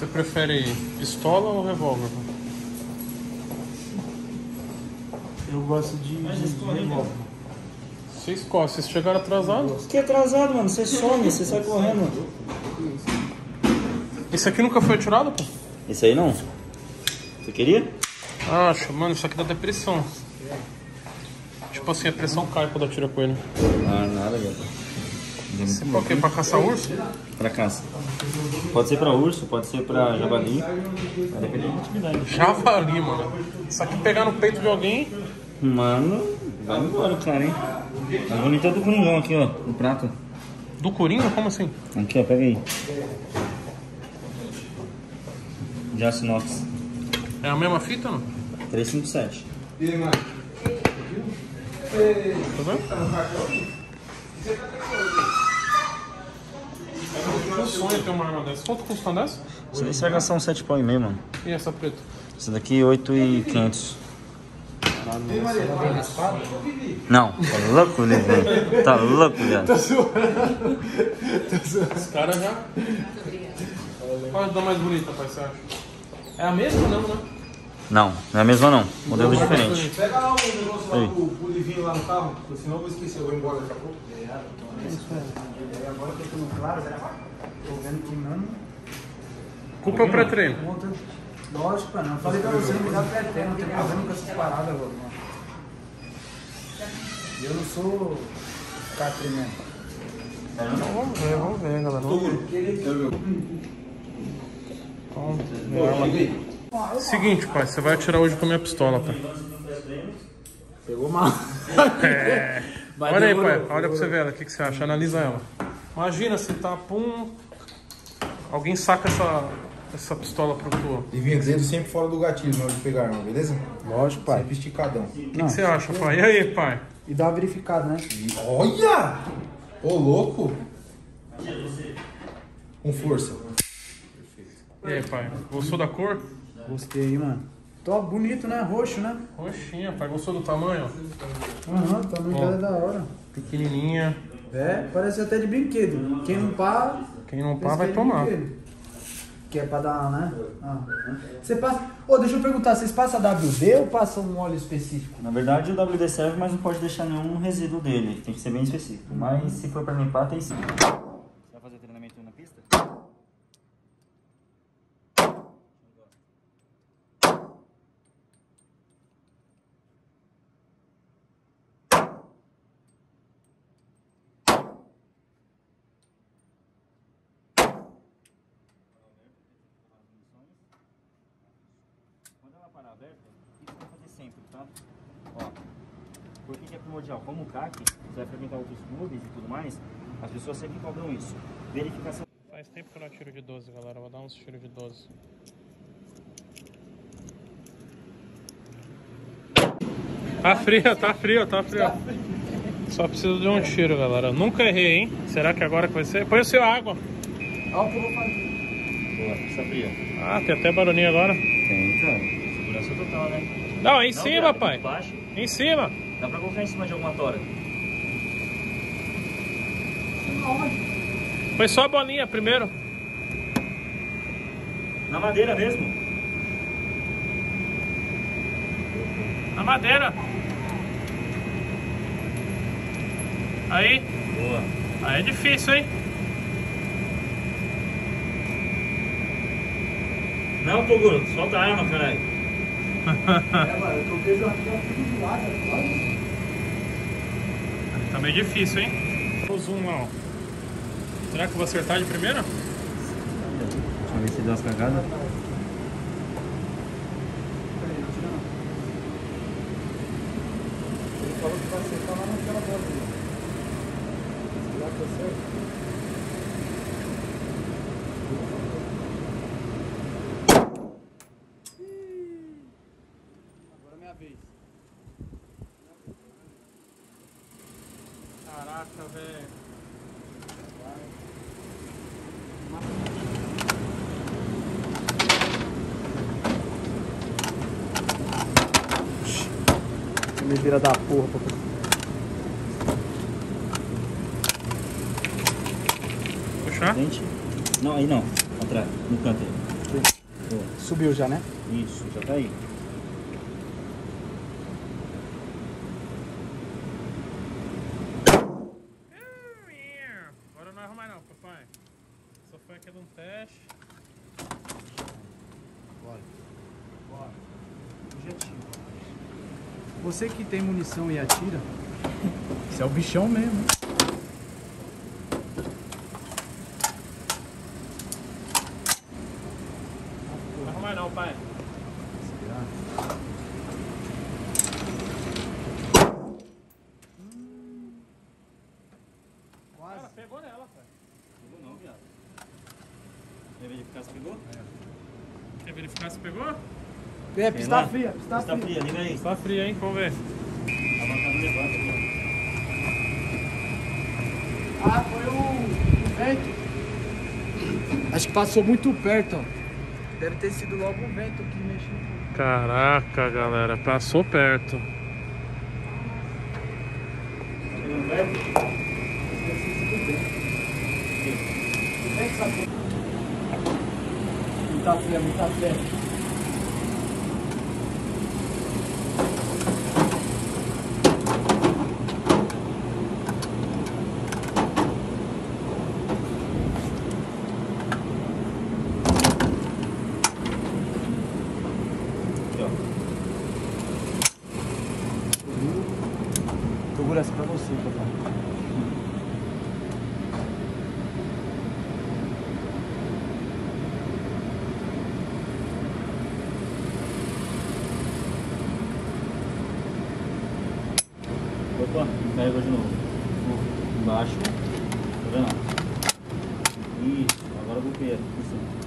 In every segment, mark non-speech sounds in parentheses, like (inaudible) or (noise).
Você prefere pistola ou revólver? Eu gosto de, de, de revólver. Você escolhe. Vocês chegaram atrasados? Que atrasado, mano. Você some, você sai correndo. Esse aqui nunca foi atirado, pô? Esse aí não? Você queria? Acho, mano, isso aqui dá depressão. Tipo assim, a pressão cai quando atira com ele. Ah, nada, gata. Você pra quê? Pra caçar urso? Pra caça. Pode ser pra urso, pode ser pra javali. Vai depender da atividade. Javali, mano. Isso aqui pegar no peito de alguém. Mano, vai embora, cara, hein? A bonita é do Coringão aqui, ó. No prato. Do Coringa? Como assim? Aqui, ó, pega aí. De aço inox. É a mesma fita, não? 357. Tá vendo? Meu sonho ter uma arma dessa. Quanto custa uma dessa? Isso aí serve são 7 pau e meio, mano. E essa preta? Essa daqui 8,500. Não, tá louco, Livinho? Tá louco, viado? Os caras já. Qual é a mais bonita, pai, você acha? É a mesma não, né? Não, não é a mesma não. Modelo diferente. Pega lá o negócio lá, Aí. o, o livinho lá no carro, porque senão eu vou esquecer, eu vou embora daqui a pouco. Agora que eu tô claro, tô vendo que não. Culpa é o pré-treino. Lógico, mano. Eu falei pra você não me dá pré-treino, não tem problema com essas paradas, mano. E eu não sou ficar treinando. Vamos ver, vamos ver, galera. Vamos ver. Então. Seguinte, pai, você vai atirar hoje com a minha pistola, pai. Pegou mal. (laughs) É. Mas Olha aí, demorou. pai. Olha pra você ver ela. O que, que você acha? Analisa ela. Imagina se tá, pum. Alguém saca essa, essa pistola pro tua. O Livinho, dedo sempre fora do gatilho na hora de pegar a arma, beleza? Lógico, pai. Sempre esticadão. que, que você acha, pai? E aí, pai? E dá uma verificada, né? E olha! Ô, louco! Com força. E aí, pai? Gostou da cor? Gostei, mano. Tô bonito, né? Roxo, né? Roxinha, pai. Gostou do tamanho? Aham, tamanho Ó. dela é da hora. Pequenininha. É, parece até de brinquedo. Quem não pá, Quem não pá vai é tomar. brinquedo. Que é pra dar, né? Ah, Você passa. Ô, deixa eu perguntar, vocês passam WD ou passam um óleo específico? Na verdade, o WD serve, mas não pode deixar nenhum resíduo dele. Tem que ser bem específico. Mas se for pra limpar, tem sim. Parar aberta, isso vai fazer sempre, tá? Ó, por que, que é primordial? Como o CAC, você vai frequentar outros clubes e tudo mais, as pessoas sempre cobram isso. Verificação. Faz tempo que eu não atiro de 12, galera. Vou dar uns tiros de 12. Tá frio, tá frio, tá frio. Só preciso de um tiro, galera. Nunca errei, hein? Será que agora que vai ser? Põe o seu água. Olha o que eu vou fazer. Boa, pista fria. Ah, tem até barulhinho agora. Tem, cara. Não, é em Não, cima, viado, pai. Baixo. Em cima. Dá pra colocar em cima de alguma tora. Foi só a bolinha primeiro. Na madeira mesmo. Na madeira. Aí. Boa. Aí é difícil, hein? Não, Toguro, solta a arma, caralho. É, mano, eu troquei já tudo do lado. Tá meio difícil, hein? O zoom lá, ó. Será que eu vou acertar de primeira? Deixa eu ver se deu umas cagadas. Ele falou que vai acertar lá naquela bola ali. Se lá tá certo. Agora é minha vez. Caraca, velho. Me vira da porra pra Puxar? Frente. Não, aí não. Contrário. No canto aí. Subiu já, né? Isso, já tá aí. Agora não vai arrumar não, papai. Só foi aqui de um teste. Bora. Bora. Objetivo. Você que tem munição e atira, você é o bichão mesmo. Não vai arrumar não, pai. Será? Cara, Quase. pegou nela, pai. Pegou não, viado. Quer verificar se pegou? Quer verificar se pegou? É, pista lá. fria, pista Pista fria. fria, liga aí. Tá frio, hein? Vamos ver. A bancada levanta aqui, Ah, foi o, o vento. Acho que passou muito perto, ó. Deve ter sido logo o vento que mexeu. Caraca, galera. Passou perto. ó. Tá? Muita fé, muita fé. Aqui, ó. Segura essa pra você, papai. Opa, carregou de novo. Embaixo. Tá vendo? Isso, agora eu golpeei aqui por cima.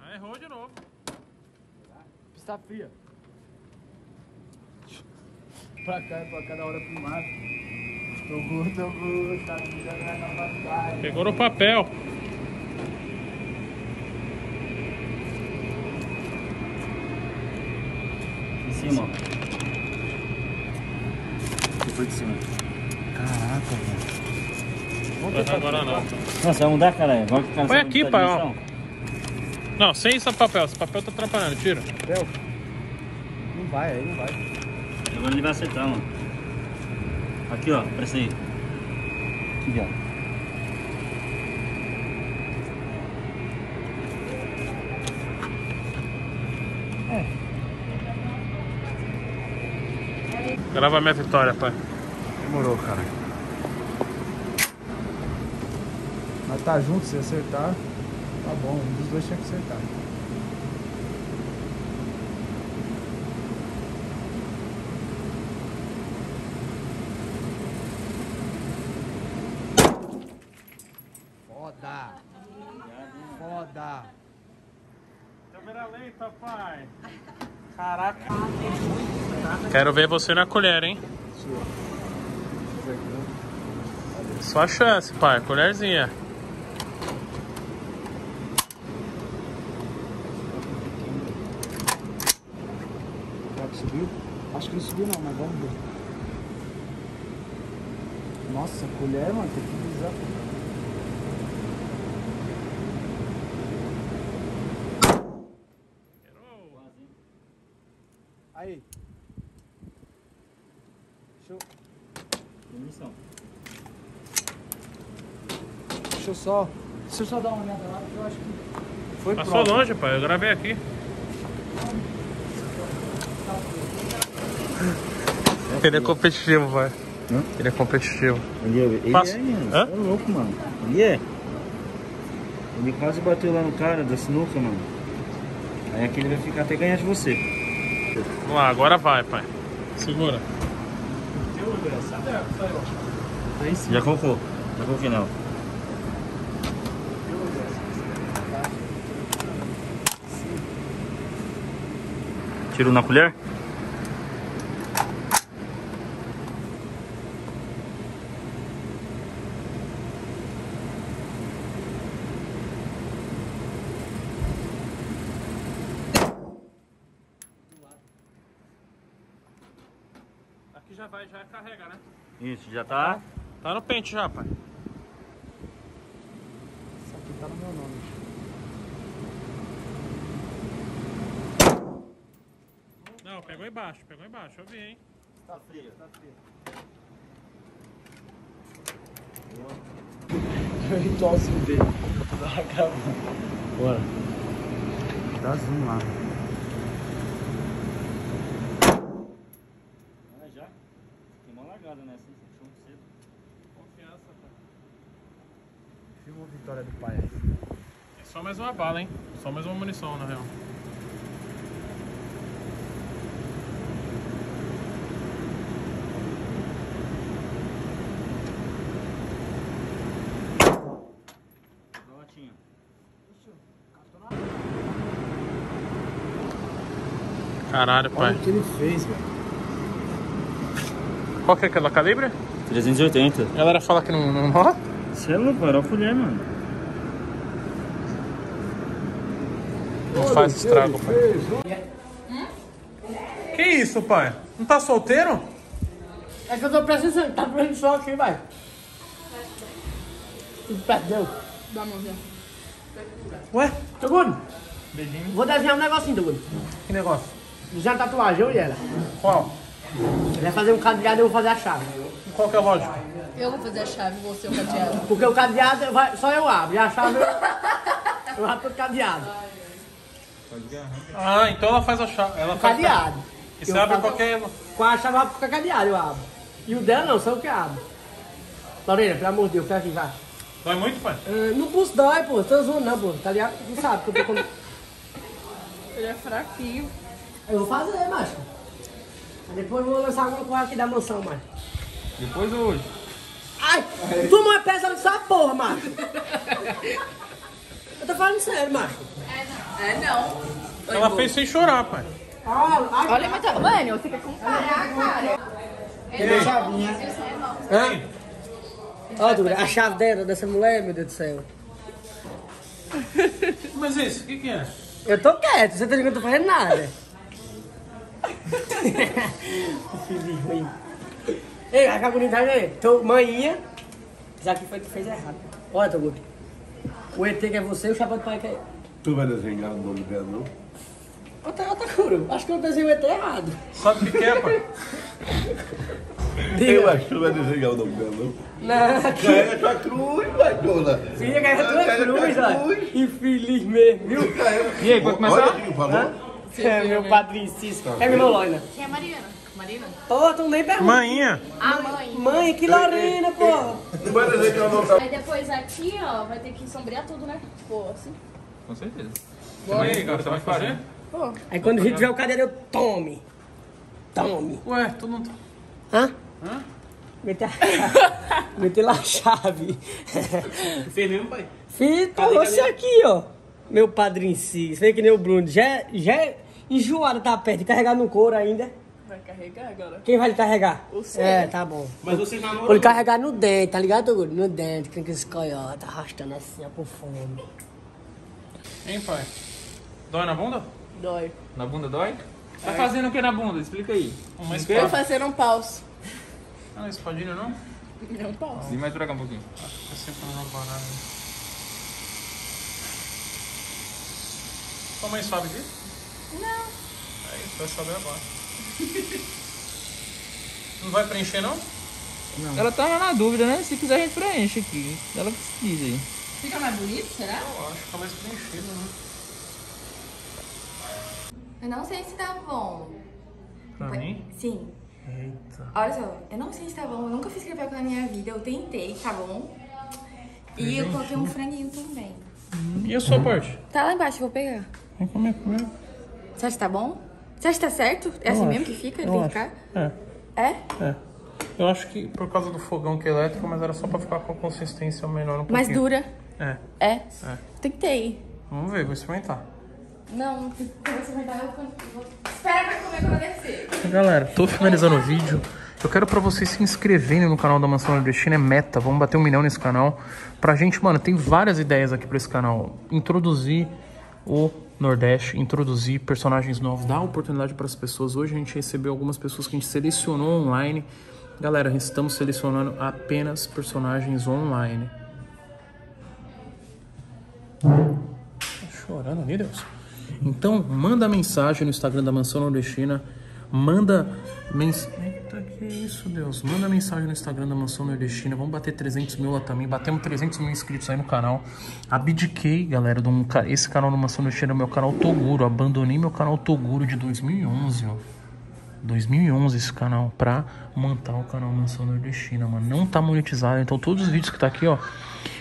Ah, errou de novo. Pista fria. Pra cá pra cá da hora pro tocou, tá me jogando na batalha. Pegou no papel. Em cima, ó. Depois de cima. Caraca, velho. Vai agora não. Nossa, vai mudar, cara? Agora que o cara sabe aqui, pai, ó. Não, sem esse papel. Esse papel tá atrapalhando. Tira. Papel? Não vai, aí não vai. Agora ele vai acertar, mano. Aqui, ó, presta aí. Aqui, ó. Grava minha vitória, pai. Demorou, cara. Mas tá junto, se acertar, tá bom. Um dos dois tinha que acertar. Foda! Foda! Câmera lenta, pai. Caraca. Quero ver você na colher, hein? Só a chance, pai. Colherzinha. Subiu? Acho que não subiu não, mas vamos ver. Nossa, colher, mano, tem que visar. Aí. Deixa eu, Munição. deixa eu só. Deixa eu só dar uma olhada lá, porque eu acho que foi Passou próximo. longe, pai. Eu gravei aqui. Ele é competitivo, pai. Hã? Ele é competitivo. Ele, ele Passa- é, mano. Hã? É louco, mano. Ele é. Ele quase bateu lá no cara da sinuca, mano. Aí aquele vai ficar até ganhar de você. Vamos lá, agora vai, pai. Segura. Já colocou. Já coloquei não. Tiro na colher? Aqui já vai, já carrega, né? Isso, já tá. Tá no pente já, pai. Isso aqui tá no meu nome. Não, pegou embaixo, pegou embaixo, eu vi, hein? Tá frio. Tá frio. O ritualzinho dele. Dá gravando. Bora. Dá zoom lá. Ah, já? Tem uma largada nessa, hein? Você puxou muito cedo. Confiança, pai. Filma a vitória do pai aí. É só mais uma bala, hein? Só mais uma munição, na real. Caralho, Olha pai. o que ele fez, velho. Qual que é aquela calibre? 380. A galera fala que não. não... Ó. Você é louco, era o colher, mano. Não faz estrago, pai. Que isso, pai? Não tá solteiro? É que eu tô precisando, tá precisando só aqui, vai. Tudo perdeu. Dá a mãozinha. Ué? Segundo. Vou desenhar um negocinho, Segundo. Que negócio? Desenhar tatuagem, eu e ela. Qual? Ele vai fazer um cadeado e eu vou fazer a chave. Qual que é a lógica? Eu vou fazer a chave, você o cadeado. Porque o cadeado vai- só eu abro. E a chave eu, eu abro todo cadeado. Ah, então ela faz a chave. Ela faz Cadeado. E você abre qualquer. Com a chave o cadeado, eu abro. E o dela não, só eu que abro. Lorena, pelo amor de Deus, pega aqui, vai. Dói muito, pai? Ah, no pulso dói, pô. Tô zoando não, pô. Tá ligado? Tu sabe que eu tô com... (laughs) Ele é fraquinho. Eu vou fazer, macho. Aí Depois eu vou lançar alguma coisa aqui da mansão, macho. Depois ou hoje? Ai, tu não é pesado dessa porra, macho. (laughs) Eu tô falando sério, macho. É não. Ela fez sem chorar, pai. Ai, Olha muito tamanho, você quer comparar, cara. Tem chavinha. Hã? Ó, Dura, a chave dela, dessa mulher, meu Deus do céu. (laughs) Mas isso, o que, que é? Eu tô quieto, você tá ligado que eu tô fazendo nada. (laughs) Filho ruim. Ei, que bonita aí. Tô manhinha. Isso aqui foi que fez errado. Olha, Toguto. O ET que é você, o chapéu do pai que é. Tu vai desenhar o nome dela, não? Ô, tá, ô, Takuro, acho que eu desenhei ET errado. Sabe o que, que é, pai? Eu acho que tu vai desenhar o nome dela, não? Não, aqui. Carrega tua cruz, vai, dona. Filha, que é a tua Carrega tua cruz, ó. Infeliz mesmo, viu? E aí, pode começar? Olha? É meu padrinho Cisco. É meu irmão Loina. Quem é Marina? Marina? Ô, tu nem pergunta. Manhinha. A mãe. Mãe, que Lorena, pô. Tu vai desenhar o nome dela. Aí depois aqui, ó, vai ter que sombrear tudo, né? Pô, assim. Com certeza. Bora aí, cara. Você vai fazer? Pô. Aí quando a gente tiver o cadeiro, eu tome. Tome. Ué, tu não. Hã? Hã? Meter, (laughs) Meter lá a chave. (laughs) Fez mesmo, pai? Fiz você aqui, ó. Meu padrinho Cis. Vem que nem o Bruno. Já, é- já é enjoado tá perto de carregar no couro ainda. Vai carregar agora. Quem vai lhe carregar? Você. É, tá bom. Mas vocês namoram? Vou lhe carregar no dente, tá ligado? No dente, com esse coiote, arrastando assim, ó, por fome. Hein, pai? Dói na bunda? Dói. Na bunda dói? Tá fazendo o que na bunda? Explica aí. Uma Tô fazendo um pauso. Ah, espadinha não? É um pauso. Vem mais pra cá um pouquinho. Tá sempre numa parada. Sua mãe sabe disso? Não. É isso, vai saber agora. Não vai preencher, não? Ela tá na dúvida, né? Se quiser a gente preenche aqui. Ela que diz aí. Fica mais bonito, será? Eu acho que tá mais preenchido, né? Eu não sei se tá bom. Pra mim? Sim. Eita. Olha só, eu não sei se tá bom. Eu nunca fiz crepioca na minha vida. Eu tentei, tá bom? E eu coloquei um franguinho também. E a sua parte? Tá lá embaixo, vou pegar. Vem comer, comer. Você acha que tá bom? Você acha que tá certo? É assim Eu mesmo acho. que fica? Eu Tem que ficar? É, É? é. Eu acho que por causa do fogão que é elétrico, mas era só pra ficar com a consistência menor um pouquinho. Mais dura? É. É? É. Tentei. Vamos ver, vou experimentar. Não, você vai dar, eu vou... Espera pra comer quando descer. Galera, tô finalizando o vídeo. Eu quero pra vocês se inscreverem no canal da Mansão Nordestina, é meta, vamos bater um milhão nesse canal. Pra gente, mano, tem várias ideias aqui pra esse canal. Introduzir o Nordeste, introduzir personagens novos, dar oportunidade para as pessoas. Hoje a gente recebeu algumas pessoas que a gente selecionou online. Galera, estamos selecionando apenas personagens online. Tá chorando ali, Deus. Então, manda mensagem no Instagram da Mansão Nordestina. Manda mensagem. Eita, que isso, Deus. Manda mensagem no Instagram da Mansão Nordestina. Vamos bater 300 mil lá também. Batemos 300 mil inscritos aí no canal. Abdiquei, galera, de um, esse canal da Mansão Nordestina é meu canal Toguro. Abandonei meu canal Toguro de 2011, ó. 2011 esse canal pra montar o canal Mansão Nordestina, mano. Não tá monetizado, então todos os vídeos que tá aqui, ó,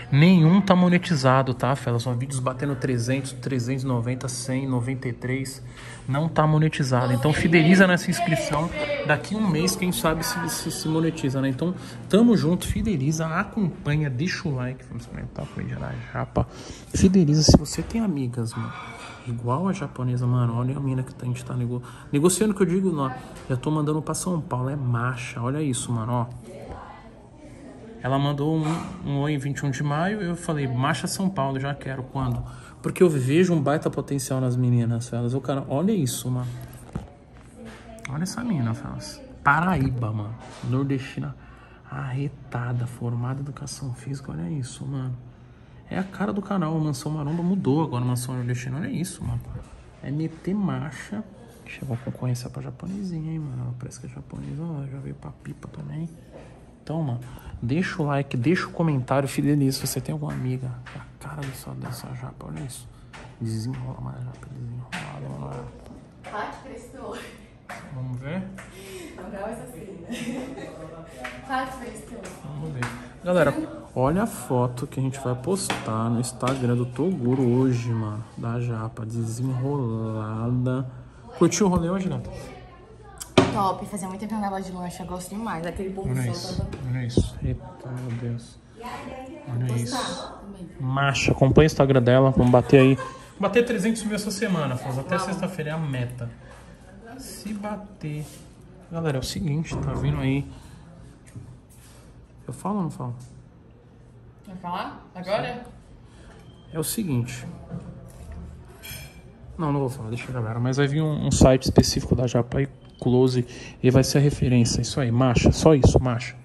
nenhum tá monetizado, tá, Fela? São vídeos batendo 300, 390, 100, 93, não tá monetizado. Então fideliza nessa inscrição. Daqui um mês, quem sabe se, se, se monetiza, né? Então tamo junto, fideliza, acompanha, deixa o like, vamos experimentar a comida na japa. Fideliza se você tem amigas, mano. Igual a japonesa, mano. Olha a mina que a gente tá nego... negociando. que eu digo, não. Já tô mandando pra São Paulo. É marcha. Olha isso, mano, ó. Ela mandou um, um oi em 21 de maio. Eu falei, marcha São Paulo, já quero. Quando? Porque eu vejo um baita potencial nas meninas, elas. O cara, olha isso, mano. Olha essa mina, Felas. Paraíba, mano. Nordestina arretada, formada em educação física. Olha isso, mano. É a cara do canal. A Mansão Maromba mudou agora. A Mansão Nordestina. Olha isso, mano. É meter marcha. Chegou a concorrência pra japonesinha, hein, mano. Ela parece que é japonesa. Ó, já veio pra pipa também. Então, mano, deixa o like, deixa o comentário, fideliza. Se você tem alguma amiga, a cara dessa, dessa japa, olha isso. Desenrola, mano, a japa desenrolada, mano. Vamos ver? Não essa cena. (laughs) Galera, olha a foto que a gente vai postar no Instagram do Toguro hoje, mano. Da japa, desenrolada. Curtiu o rolê hoje, Nata? Top, fazia muito tempo que eu andava de lancha, eu gosto demais. Aquele bolo Olha isso, olha isso. Eita, meu Deus. Olha isso. Marcha, acompanha o Instagram dela, vamos bater aí. Bater 300 mil essa semana, Faz. Até sexta-feira é a meta. Se bater. Galera, é o seguinte, tá vindo aí. Eu falo ou não falo? Vai falar? Agora? É o seguinte. Não, não vou falar, deixa a galera. Mas vai vir um, um site específico da Japa Close, e vai ser a referência. Isso aí, marcha, só isso, marcha.